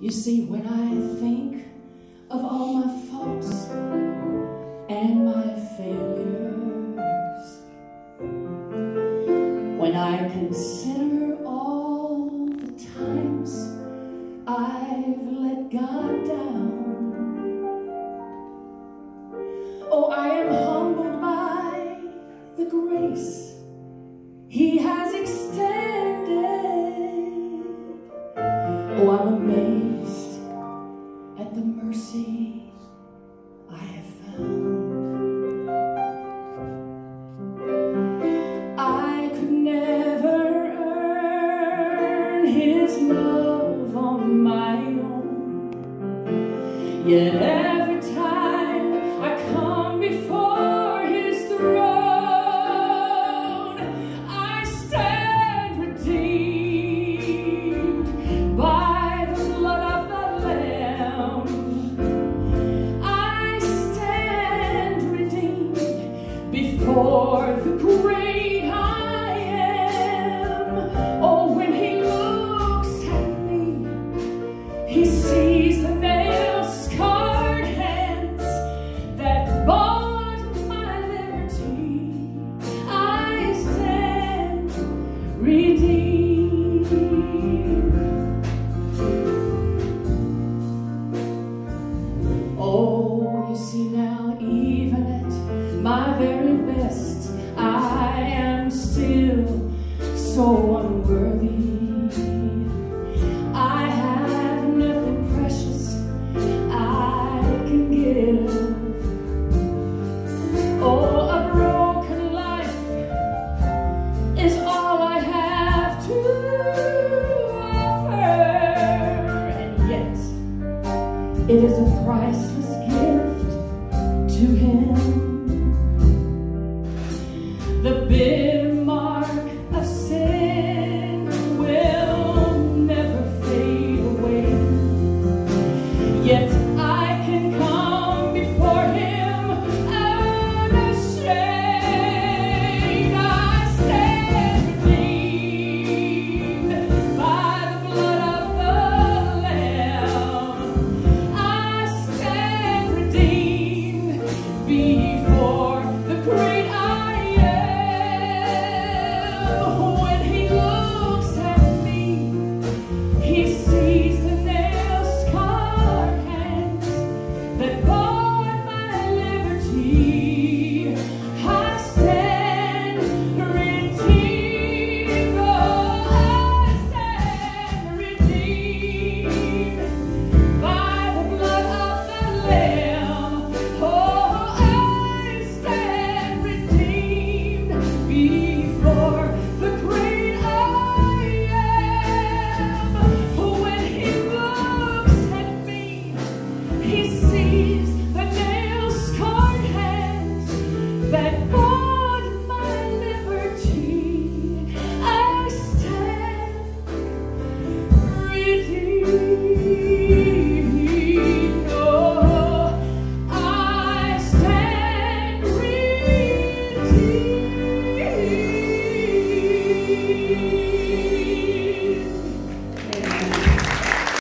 You see, when I think of all my faults and my failures, when I consider all the times I've let God down, oh, I am humbled by the grace He has extended. Oh, I'm amazed. his love on my own. Yet every time I come before his throne, I stand redeemed by the blood of the Lamb. I stand redeemed before redeemed. It is a priceless gift to him.